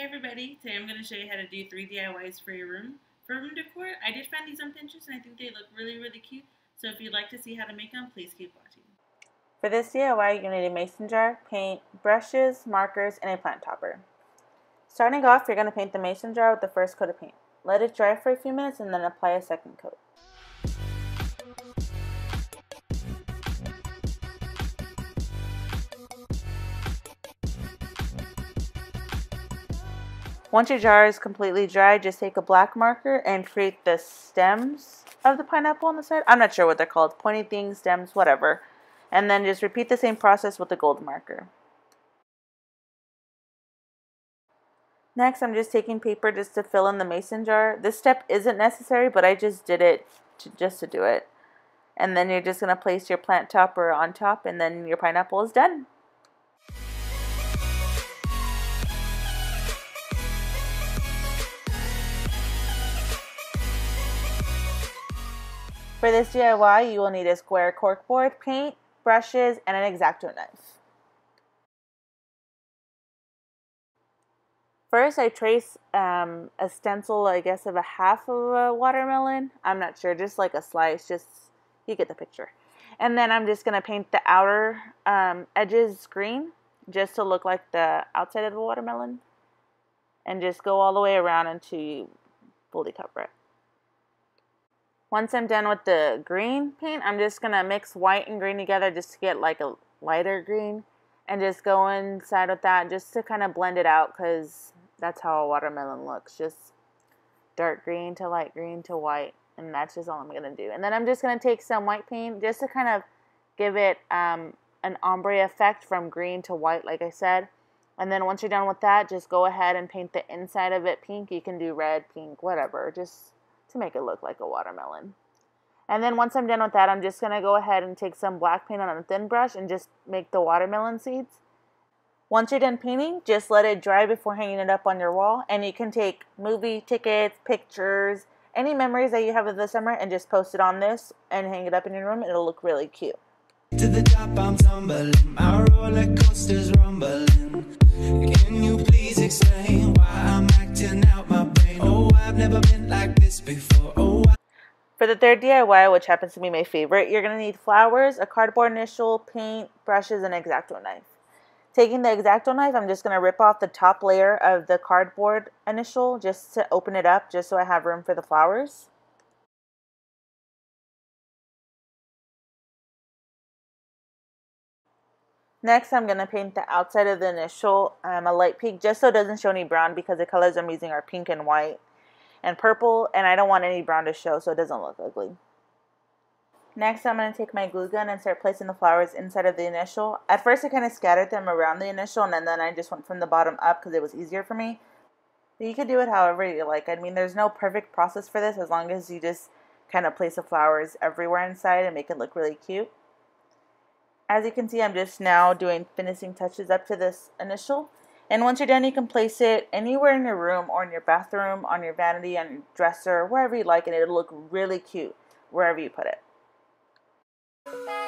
everybody, today I'm going to show you how to do three DIYs for your room. For room decor, I did find these on Pinterest and I think they look really really cute, so if you'd like to see how to make them, please keep watching. For this DIY, you're going to need a mason jar, paint, brushes, markers, and a plant topper. Starting off, you're going to paint the mason jar with the first coat of paint. Let it dry for a few minutes and then apply a second coat. Once your jar is completely dry, just take a black marker and create the stems of the pineapple on the side. I'm not sure what they're called, pointy things, stems, whatever. And then just repeat the same process with the gold marker. Next, I'm just taking paper just to fill in the mason jar. This step isn't necessary, but I just did it to, just to do it. And then you're just going to place your plant topper on top and then your pineapple is done. For this DIY, you will need a square corkboard, paint, brushes, and an X-Acto knife. First, I trace um, a stencil, I guess, of a half of a watermelon. I'm not sure, just like a slice, just, you get the picture. And then I'm just going to paint the outer um, edges green, just to look like the outside of the watermelon. And just go all the way around until you fully cover it. Once I'm done with the green paint, I'm just going to mix white and green together just to get like a lighter green. And just go inside with that just to kind of blend it out because that's how a watermelon looks. Just dark green to light green to white. And that's just all I'm going to do. And then I'm just going to take some white paint just to kind of give it um, an ombre effect from green to white, like I said. And then once you're done with that, just go ahead and paint the inside of it pink. You can do red, pink, whatever. Just to make it look like a watermelon. And then once I'm done with that, I'm just going to go ahead and take some black paint on a thin brush and just make the watermelon seeds. Once you're done painting, just let it dry before hanging it up on your wall. And you can take movie tickets, pictures, any memories that you have of the summer and just post it on this and hang it up in your room. It'll look really cute. To the top I'm tumbling, my roller coaster's rumbling. Can you please for the third DIY, which happens to be my favorite, you're going to need flowers, a cardboard initial, paint, brushes, and an X-Acto knife. Taking the X-Acto knife, I'm just going to rip off the top layer of the cardboard initial just to open it up, just so I have room for the flowers. Next, I'm going to paint the outside of the initial um, a light pink just so it doesn't show any brown because the colors I'm using are pink and white and purple and I don't want any brown to show so it doesn't look ugly. Next I'm going to take my glue gun and start placing the flowers inside of the initial. At first I kind of scattered them around the initial and then I just went from the bottom up because it was easier for me. But you could do it however you like. I mean there's no perfect process for this as long as you just kind of place the flowers everywhere inside and make it look really cute. As you can see I'm just now doing finishing touches up to this initial. And once you're done, you can place it anywhere in your room or in your bathroom, on your vanity, on your dresser, wherever you like, and it'll look really cute wherever you put it.